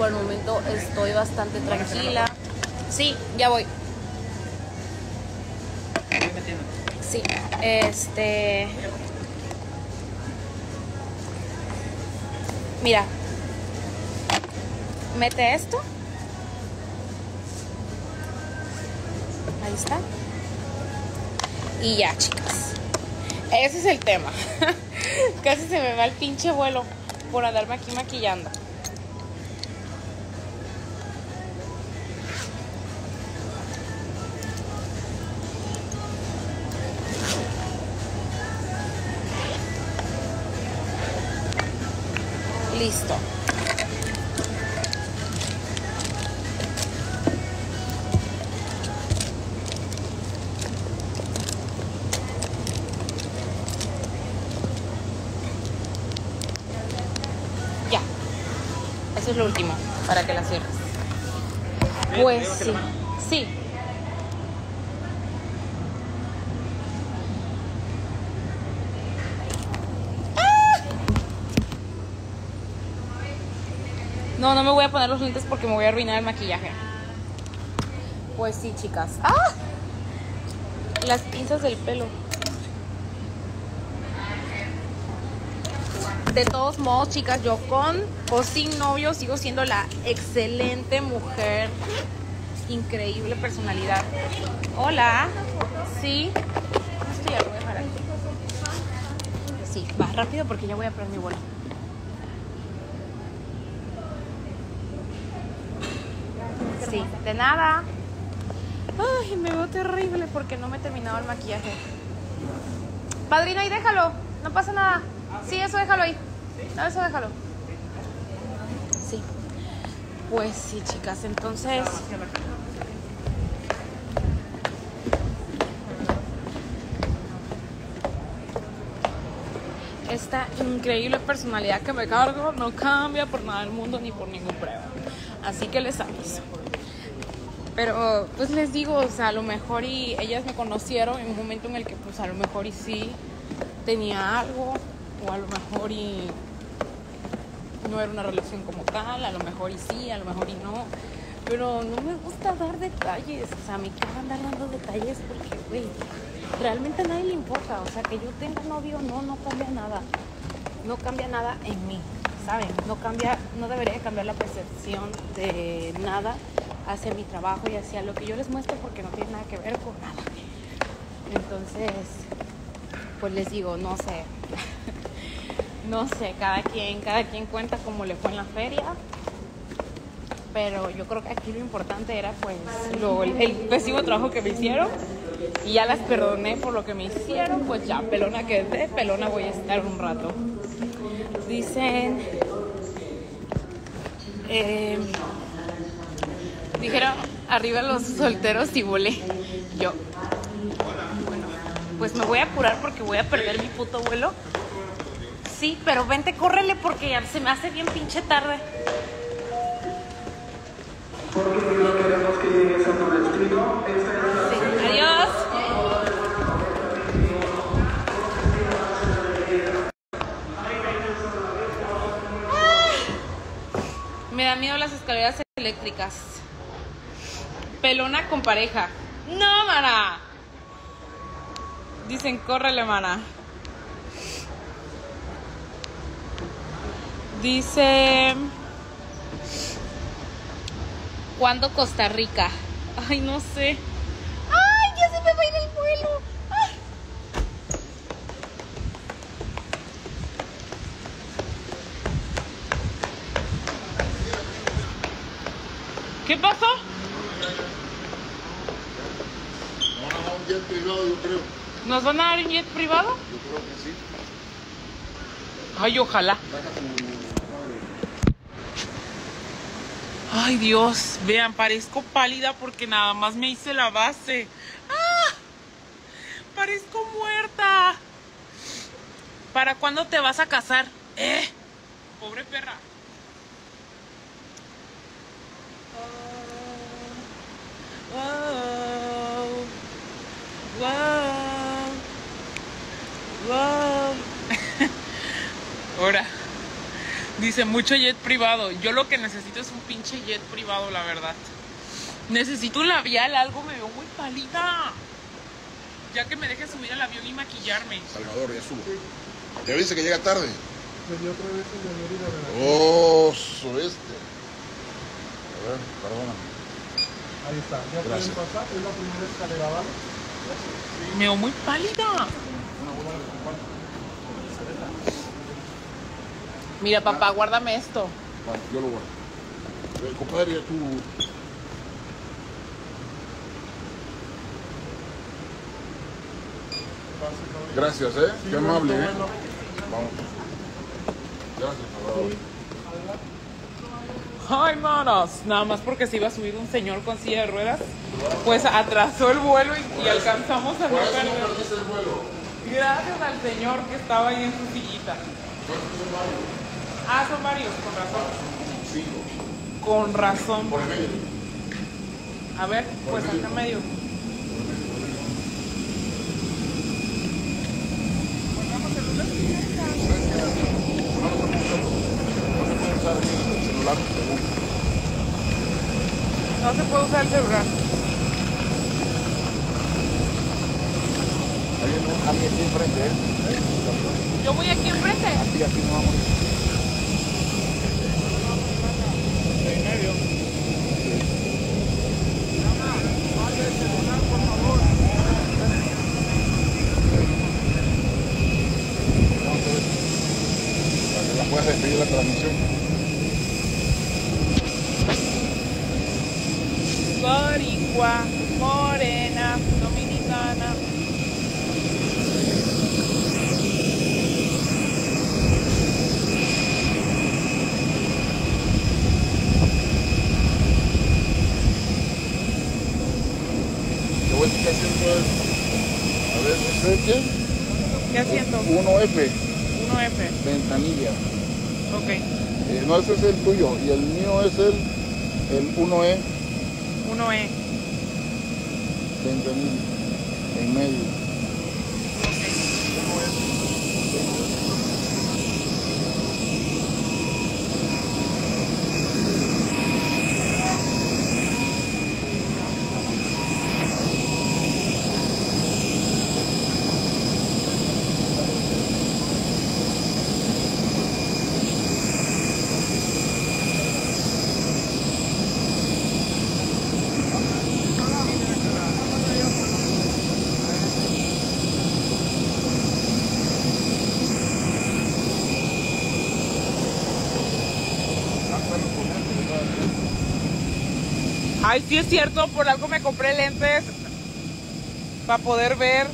por el momento estoy bastante tranquila. Sí, ya voy. Sí, este. Mira, mete esto. Ahí está. Y ya, chicas. Ese es el tema. Casi se me va el pinche vuelo por andarme aquí maquillando. Listo. Ya. Eso es lo último, para que la cierres. Pues sí. Sí. No, no me voy a poner los lentes porque me voy a arruinar el maquillaje. Pues sí, chicas. ¡Ah! Las pinzas del pelo. De todos modos, chicas, yo con o sin novio sigo siendo la excelente mujer. Increíble personalidad. Hola. Sí. Esto ya lo voy a dejar aquí. Sí, va rápido porque ya voy a poner mi vuelo. Sí, de nada. Ay, me veo terrible porque no me he terminado el maquillaje. Padrino, ahí déjalo. No pasa nada. Sí, eso déjalo ahí. No, eso déjalo. Sí. Pues sí, chicas. Entonces. Esta increíble personalidad que me cargo no cambia por nada del mundo ni por ningún prueba. Así que les aviso. Pero pues les digo, o sea, a lo mejor y ellas me conocieron en un momento en el que pues a lo mejor y sí tenía algo, o a lo mejor y no era una relación como tal, a lo mejor y sí, a lo mejor y no. Pero no me gusta dar detalles, o sea, me caga andar dando detalles porque, güey, realmente a nadie le importa. O sea, que yo tenga novio no, no cambia nada. No cambia nada en mí, ¿saben? No cambia, no debería cambiar la percepción de nada hacia mi trabajo y hacia lo que yo les muestro porque no tiene nada que ver con nada. Entonces, pues les digo, no sé. no sé, cada quien, cada quien cuenta cómo le fue en la feria. Pero yo creo que aquí lo importante era pues lo, el, el trabajo que me hicieron. Y ya las perdoné por lo que me hicieron. Pues ya, pelona quedé, pelona voy a estar un rato. Dicen... Eh, Dijeron, arriba los solteros y volé. Yo. Bueno, pues me voy a apurar porque voy a perder mi puto vuelo. Sí, pero vente, córrele porque ya se me hace bien pinche tarde. Porque no queremos que llegues a tu destino. Esta es la Sí, Adiós. Ah. Me da miedo las escaleras eléctricas. Pelona con pareja. No, mana. Dicen, córrele, mana. Dice. ¿Cuándo Costa Rica? Ay, no sé. ¡Ay, ya se me va a ir el vuelo! ¿Qué pasó? Jet privado, yo creo. ¿Nos van a dar un jet privado? Yo creo que sí. Ay, ojalá. Ay Dios, vean, parezco pálida porque nada más me hice la base. ¡Ah! Parezco muerta. ¿Para cuándo te vas a casar? ¿Eh? Pobre perra. Wow. Wow. Wow. Ahora. Dice, mucho jet privado. Yo lo que necesito es un pinche jet privado, la verdad. Necesito un labial, algo me veo muy pálida. Ya que me deje subir al avión y maquillarme. Salvador, ya subo. Te dice que llega tarde. Me dio otra vez el de venir a ver. Oh, este. A ver, perdóname. Ahí está, ya Gracias. pueden pasar, es la primera escalera, ¿vale? Me veo muy pálida. Mira, papá, guárdame esto. Bueno, yo lo guardo. Eh, compadre, ya tú. Gracias, ¿eh? Qué amable, ¿eh? Vamos. Gracias, Salvador. Ay, manos. Nada más porque se iba a subir un señor con silla de ruedas, pues atrasó el vuelo y, y alcanzamos a no perder. perdiste el vuelo. Gracias al señor que estaba ahí en su sillita. Ah, son varios, con razón. Cinco. Con razón. Por medio. A ver, pues acá medio. usar el celular, según. No se puede usar el celular. Hay un- alguien aquí enfrente, ¿eh? Yo voy aquí enfrente. Aquí, aquí no vamos. En medio. Para que la puedas despedir la transmisión. Boricua, morena, dominicana. Te voy a decir que haciendo es. A ver, ¿ese es quién? ¿Qué asiento? 1F, 1F. ventanilla. Ok. Eh, no, ese es el tuyo. Y el mío es el, el 1E, 1E. ventanilla. En medio. Ay, sí es cierto, por algo me compré lentes para poder ver